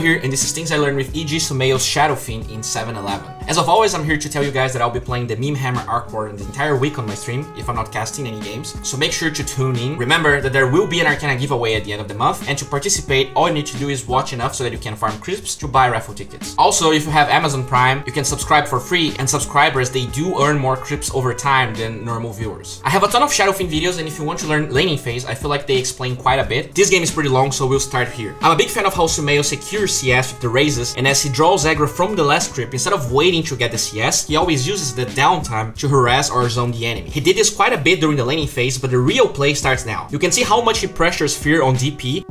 here, and this is things I learned with EG Sumail's Shadow Fiend in 7-11. As of always, I'm here to tell you guys that I'll be playing the Meme Hammer Arc Warden the entire week on my stream, if I'm not casting any games, so make sure to tune in. Remember that there will be an Arcana giveaway at the end of the month, and to participate, all you need to do is watch enough so that you can farm crisps to buy raffle tickets. Also, if you have Amazon Prime, you can subscribe for free, and subscribers, they do earn more crisps over time than normal viewers. I have a ton of Shadow Fiend videos, and if you want to learn laning phase, I feel like they explain quite a bit. This game is pretty long, so we'll start here. I'm a big fan of how Sumail secures CS with the razes, and as he draws aggro from the last creep, instead of waiting to get the CS, he always uses the downtime to harass or zone the enemy. He did this quite a bit during the laning phase, but the real play starts now. You can see how much he pressures Fear on DP,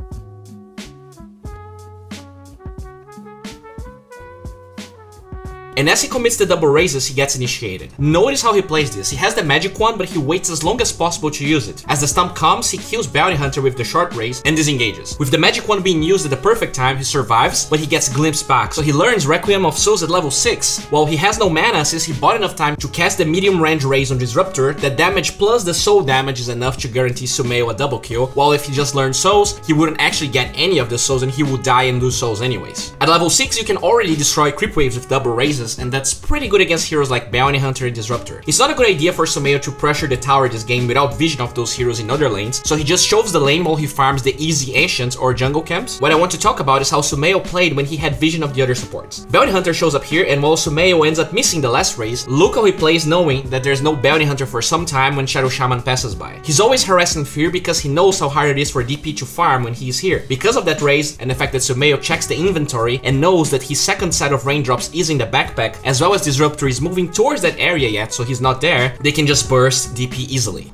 And as he commits the double razes, he gets initiated. Notice how he plays this. He has the magic one, but he waits as long as possible to use it. As the stump comes, he kills Bounty Hunter with the short raze and disengages. With the magic one being used at the perfect time, he survives, but he gets glimpsed back. So he learns Requiem of Souls at level 6. While he has no mana since he bought enough time to cast the medium range raze on Disruptor, the damage plus the soul damage is enough to guarantee Sumail a double kill, while if he just learned souls, he wouldn't actually get any of the souls and he would die and lose souls anyways. At level 6, you can already destroy creep waves with double razes, and that's pretty good against heroes like Bounty Hunter and Disruptor. It's not a good idea for Sumail to pressure the tower this game without vision of those heroes in other lanes, so he just shoves the lane while he farms the easy ancients or jungle camps. What I want to talk about is how Sumail played when he had vision of the other supports. Bounty Hunter shows up here, and while Sumail ends up missing the last raze, look how he plays knowing that there's no Bounty Hunter for some time when Shadow Shaman passes by. He's always harassing Fear because he knows how hard it is for DP to farm when he's here. Because of that raze, and the fact that Sumail checks the inventory and knows that his second set of raindrops is in the backpack, as well as Disruptor is moving towards that area yet, so he's not there, they can just burst DP easily.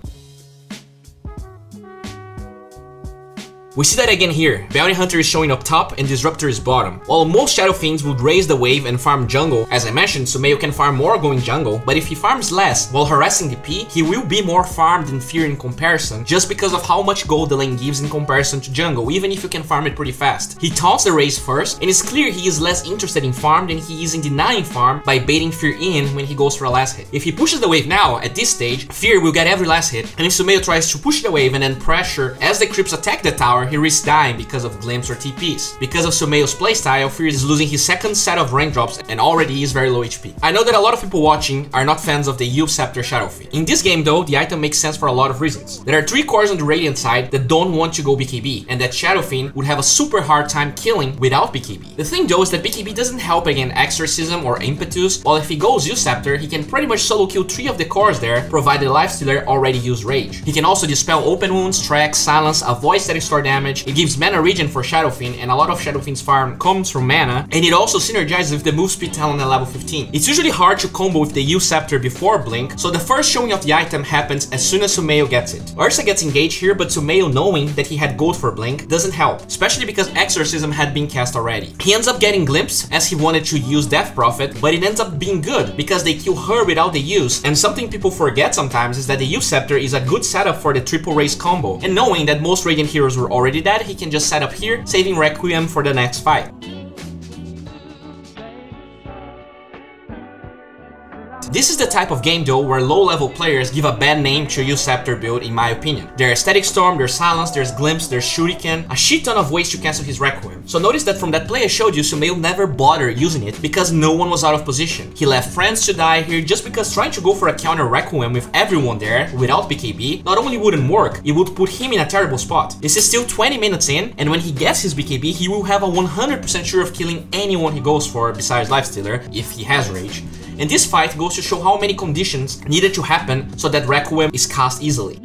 We see that again here. Bounty Hunter is showing up top and Disruptor is bottom. While most Shadow Fiends would raze the wave and farm jungle, as I mentioned, Sumail can farm more going jungle, but if he farms less while harassing DP, he will be more farmed than Fear in comparison, just because of how much gold the lane gives in comparison to jungle, even if you can farm it pretty fast. He taunts the raze first, and it's clear he is less interested in farm than he is in denying farm by baiting Fear in when he goes for a last hit. If he pushes the wave now, at this stage, Fear will get every last hit, and if Sumail tries to push the wave and then pressure as the creeps attack the tower, he risks dying because of glimpse or TPs. Because of Sumail's playstyle, Fear is losing his second set of raindrops and already is very low HP. I know that a lot of people watching are not fans of the Eul's Scepter Shadow Fiend. In this game though, the item makes sense for a lot of reasons. There are three cores on the Radiant side that don't want to go BKB, and that Shadow Fiend would have a super hard time killing without BKB. The thing though is that BKB doesn't help against Exorcism or Impetus, while if he goes Eul's Scepter, he can pretty much solo kill three of the cores there, provided the Lifestealer already used Rage. He can also dispel Open Wounds, Track, Silence, avoid static storm damage, it gives mana regen for Shadow Fiend, and a lot of Shadow Fiend's farm comes from mana, and it also synergizes with the move speed talent at level 15. It's usually hard to combo with the Eul's Scepter before Blink, so the first showing of the item happens as soon as Sumail gets it. Ursa gets engaged here, but Sumail knowing that he had gold for Blink doesn't help, especially because Exorcism had been cast already. He ends up getting Glimpse as he wanted to use Death Prophet, but it ends up being good because they kill her without the use, and something people forget sometimes is that the Eul's Scepter is a good setup for the triple raze combo, and knowing that most Radiant heroes were already dead, he can just set up here, saving Requiem for the next fight. This is the type of game though where low-level players give a bad name to Eul's Scepter build in my opinion. There's Static Storm, there's Silence, there's Glimpse, there's Shuriken, a shit ton of ways to cancel his Requiem. So notice that from that play I showed you, Sumail never bothered using it because no one was out of position. He left friends to die here just because trying to go for a counter Requiem with everyone there without BKB not only wouldn't work, it would put him in a terrible spot. This is still 20 minutes in, and when he gets his BKB, he will have a 100% sure of killing anyone he goes for besides Lifestealer, if he has Rage. And this fight goes to show how many conditions needed to happen so that Requiem is cast easily.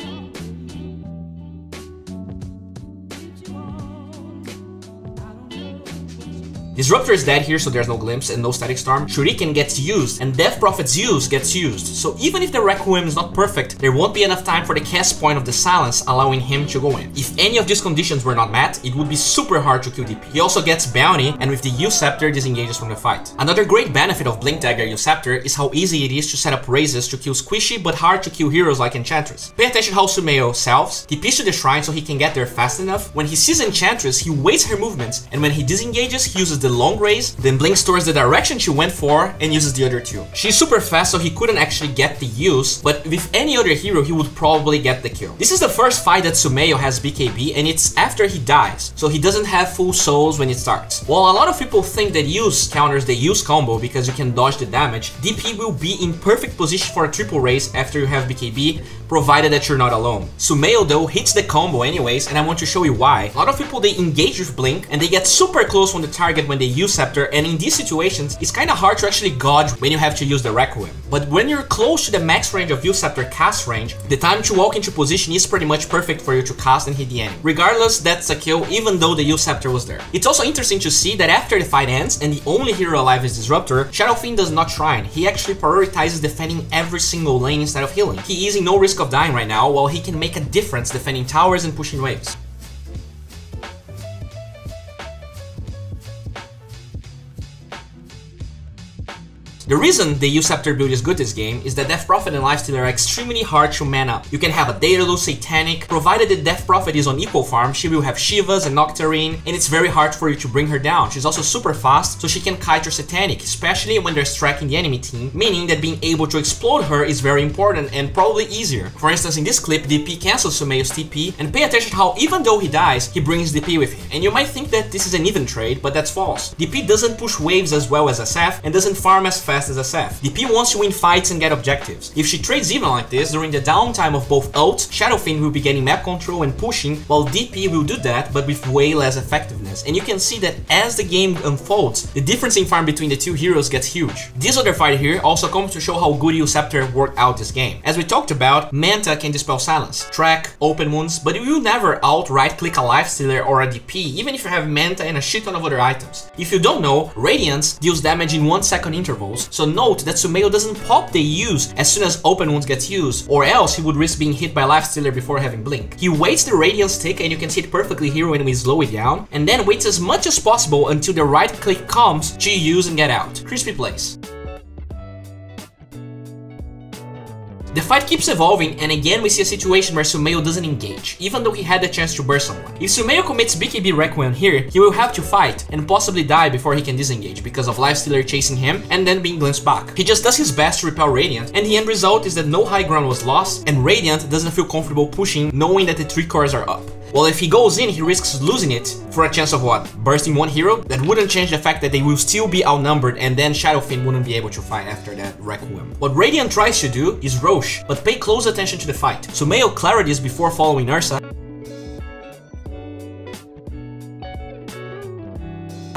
Disruptor is dead here, so there's no Glimpse and no Static Storm. Shuriken gets used, and Death Prophet's use gets used. So even if the Requiem is not perfect, there won't be enough time for the cast point of the Silence, allowing him to go in. If any of these conditions were not met, it would be super hard to kill DP. He also gets Bounty, and with the Eul's Scepter, disengages from the fight. Another great benefit of Blink Dagger Eul's Scepter is how easy it is to set up razes to kill squishy but hard to kill heroes like Enchantress. Pay attention how Sumail selves, TPs to the shrine so he can get there fast enough. When he sees Enchantress, he waits her movements, and when he disengages, he uses the long raze, then blinks towards the direction she went for and uses the other two. She's super fast so he couldn't actually get the use, but with any other hero he would probably get the kill. This is the first fight that Sumail has BKB and it's after he dies, so he doesn't have full souls when it starts. While a lot of people think that use counters the use combo because you can dodge the damage, DP will be in perfect position for a triple raze after you have BKB, provided that you're not alone. Sumail though hits the combo anyways and I want to show you why. A lot of people they engage with Blink and they get super close from the target when they Eul's Scepter and in these situations it's kinda hard to actually gauge when you have to use the Requiem. But when you're close to the max range of Scepter cast range, the time to walk into position is pretty much perfect for you to cast and hit the enemy. Regardless, that's a kill even though the use Scepter was there. It's also interesting to see that after the fight ends and the only hero alive is Disruptor, Shadow Fiend does not shrine. He actually prioritizes defending every single lane instead of healing. He is in no risk of dying right now while he can make a difference defending towers and pushing waves. The reason the Scepter build is good this game is that Death Prophet and Lifestealer are extremely hard to man up. You can have a Daedalus, Satanic, provided the Death Prophet is on equal farm, she will have Shivas and Nocturne, and it's very hard for you to bring her down. She's also super fast, so she can kite your Satanic, especially when they're striking the enemy team, meaning that being able to explode her is very important and probably easier. For instance, in this clip, DP cancels Sumail's TP, and pay attention how even though he dies, he brings DP with him. And you might think that this is an even trade, but that's false. DP doesn't push waves as well as SF, and doesn't farm as fast fast as SF. DP wants to win fights and get objectives. If she trades even like this, during the downtime of both ults, Shadow Fiend will be getting map control and pushing, while DP will do that, but with way less effectiveness. And you can see that as the game unfolds, the difference in farm between the two heroes gets huge. This other fight here also comes to show how good Scepter worked out this game. As we talked about, Manta can dispel silence, track, open wounds, but you will never out right click a life stealer or a DP, even if you have Manta and a shit ton of other items. If you don't know, Radiance deals damage in 1 second intervals, so note that Sumail doesn't pop the use as soon as open wounds gets used, or else he would risk being hit by Lifestealer before having Blink. He waits the Radiance tick and you can see it perfectly here when we slow it down, and then waits as much as possible until the right click comes to use and get out. Crispy place. The fight keeps evolving and again we see a situation where Sumail doesn't engage, even though he had the chance to burst someone. If Sumail commits BKB Requiem here, he will have to fight and possibly die before he can disengage because of Lifestealer chasing him and then being glimpsed back. He just does his best to repel Radiant and the end result is that no high ground was lost and Radiant doesn't feel comfortable pushing knowing that the three cores are up. Well, if he goes in, he risks losing it for a chance of what? Bursting one hero? That wouldn't change the fact that they will still be outnumbered and then Shadow Fiend wouldn't be able to fight after that Requiem. What Radiant tries to do is Rosh, but pay close attention to the fight. Sumail Clarities before following Ursa,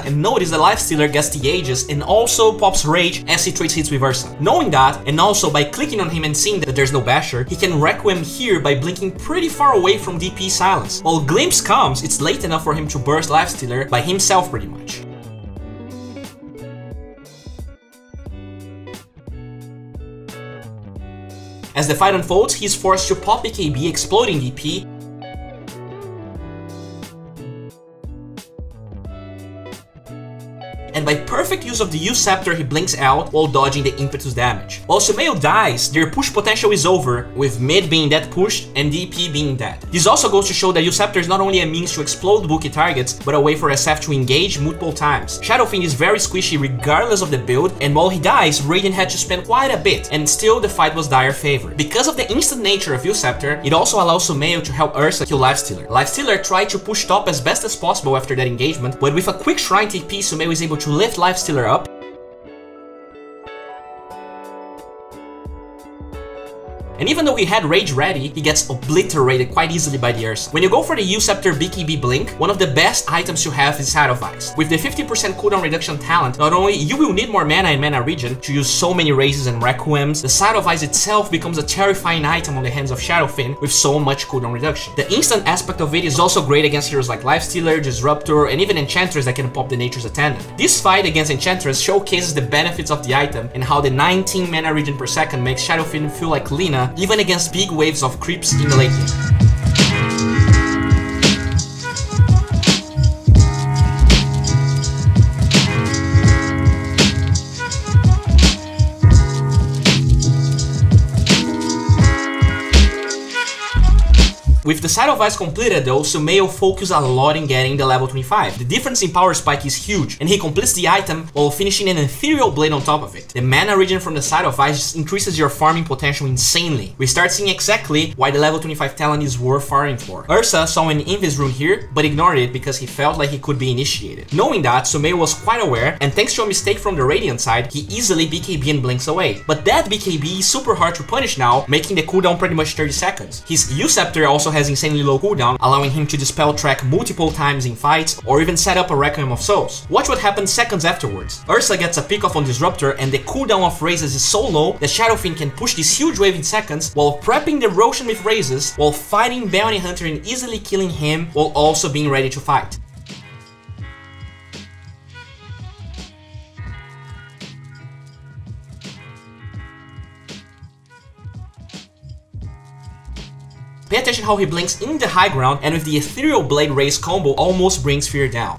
and notice the Lifestealer gets the Aegis and also pops Rage as he trades hits with. Knowing that, and also by clicking on him and seeing that there's no Basher, he can Requiem here by blinking pretty far away from DP silence. While Glimpse comes, it's late enough for him to burst Lifestealer by himself pretty much. As the fight unfolds, he's forced to pop BKB exploding DP perfect use of the Eul's scepter he blinks out while dodging the impetus damage. While Sumail dies, their push potential is over, with mid being dead pushed and DP being dead. This also goes to show that Eul's scepter is not only a means to explode bulky targets, but a way for SF to engage multiple times. Shadow Fiend is very squishy regardless of the build, and while he dies, Radiant had to spend quite a bit, and still the fight was dire favor. Because of the instant nature of Eul's scepter, it also allows Sumail to help Ursa kill Lifestealer. Lifestealer tried to push top as best as possible after that engagement, but with a quick Shrine TP, Sumail is able to to lift Lifestealer up And even though he had Rage ready, he gets obliterated quite easily by the Ursa. When you go for the Eul's Scepter BKB Blink, one of the best items you have is Vyse. With the 50% cooldown reduction talent, not only you will need more mana in Mana Regen to use so many raises and Requiems, the Vyse itself becomes a terrifying item on the hands of Shadow Fiend with so much cooldown reduction. The instant aspect of it is also great against heroes like Lifestealer, Disruptor, and even Enchantress that can pop the Nature's Attendant. This fight against Enchantress showcases the benefits of the item and how the 19 mana regen per second makes Shadow Fiend feel like Lina even against big waves of creeps in the late game. With the Scythe of Vyse completed though, Sumail focused a lot in getting the level 25. The difference in power spike is huge, and he completes the item while finishing an Ethereal Blade on top of it. The mana regen from the Scythe of Vyse increases your farming potential insanely. We start seeing exactly why the level 25 talent is worth farming for. Ursa saw an Invis rune here, but ignored it because he felt like he could be initiated. Knowing that, Sumail was quite aware, and thanks to a mistake from the Radiant side, he easily BKB and blinks away. But that BKB is super hard to punish now, making the cooldown pretty much 30 seconds. His Eul's Scepter also has insanely low cooldown, allowing him to dispel track multiple times in fights, or even set up a Requiem of Souls. Watch what happens seconds afterwards. Ursa gets a pick off on Disruptor, and the cooldown of Razes is so low that Shadow Fiend can push this huge wave in seconds, while prepping the Roshan with Razes, while fighting Bounty Hunter and easily killing him, while also being ready to fight. Pay attention how he blinks in the high ground and with the Ethereal Blade Raze combo almost brings Fear down.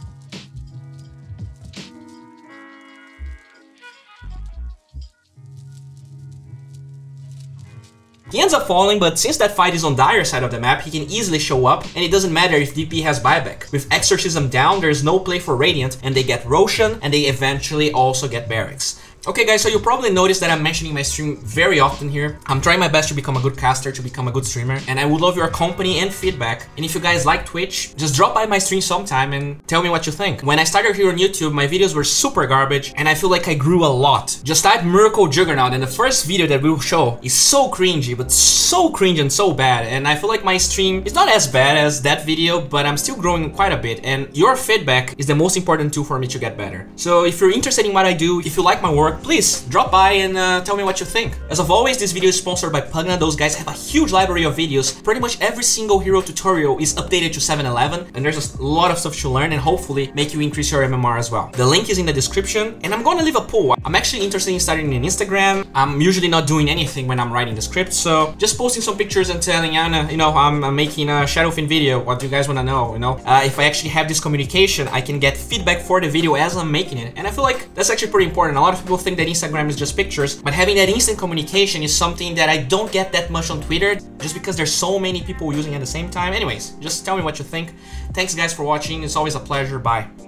He ends up falling, but since that fight is on Dire side of the map, he can easily show up, and it doesn't matter if DP has buyback. With Exorcism down, there's no play for Radiant, and they get Roshan, and they eventually also get Barracks. Okay guys, so you probably noticed that I'm mentioning my stream very often here. I'm trying my best to become a good caster, to become a good streamer, and I would love your company and feedback. And if you guys like Twitch, just drop by my stream sometime and tell me what you think. When I started here on YouTube, my videos were super garbage, and I feel like I grew a lot. Just type Miracle Juggernaut, and the first video that we'll show is so cringy, but so cringe and so bad, and I feel like my stream is not as bad as that video, but I'm still growing quite a bit, and your feedback is the most important tool for me to get better. So if you're interested in what I do, if you like my work, please drop by and uh, tell me what you think. As of always, this video is sponsored by Pvgna. Those guys have a huge library of videos. Pretty much every single hero tutorial is updated to 7.11 and there's a lot of stuff to learn and hopefully make you increase your MMR as well. The link is in the description and I'm gonna leave a poll. I'm actually interested in starting an Instagram. I'm usually not doing anything when I'm writing the script, so just posting some pictures and telling Anna, you know, I'm, I'm making a Shadow Fiend video. What do you guys wanna know, you know? Uh, if I actually have this communication, I can get feedback for the video as I'm making it. And I feel like that's actually pretty important. A lot of people think that Instagram Instagram is just pictures, but having that instant communication is something that I don't get that much on Twitter, just because there's so many people using at the same time. Anyways, just tell me what you think. Thanks guys for watching, it's always a pleasure, bye.